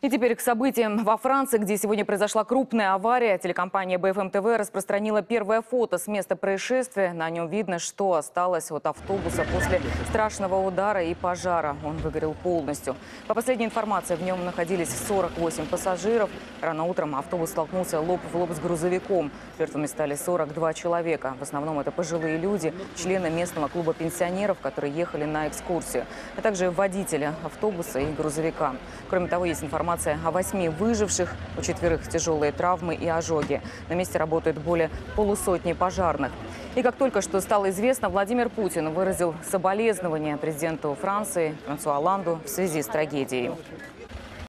И теперь к событиям во Франции, где сегодня произошла крупная авария. Телекомпания БФМ ТВ распространила первое фото с места происшествия. На нем видно, что осталось от автобуса после страшного удара и пожара. Он выгорел полностью. По последней информации, в нем находились 48 пассажиров. Рано утром автобус столкнулся лоб в лоб с грузовиком. Жертвами стали 42 человека. В основном это пожилые люди, члены местного клуба пенсионеров, которые ехали на экскурсию, а также водители автобуса и грузовика. Кроме того, есть информация о восьми выживших, у четверых тяжелые травмы и ожоги. На месте работает более полусотни пожарных. И как только что стало известно, Владимир Путин выразил соболезнования президенту Франции Франсуа Оланду в связи с трагедией.